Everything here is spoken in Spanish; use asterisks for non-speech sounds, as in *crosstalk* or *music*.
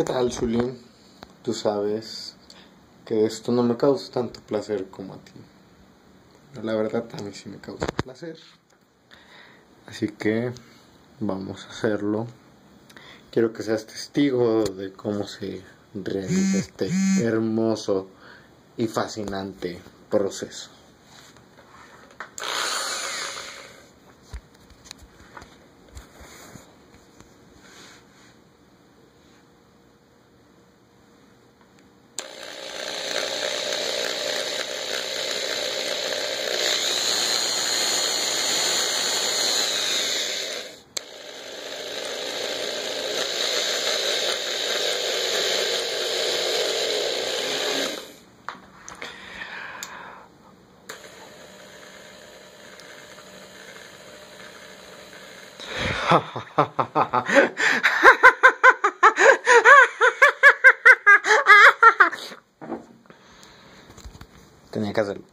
¿Qué tal, Zulín? Tú sabes que esto no me causa tanto placer como a ti. Pero la verdad a mí sí me causa placer. Así que vamos a hacerlo. Quiero que seas testigo de cómo se realiza este hermoso y fascinante proceso. *laughs* Tenía que hacerlo.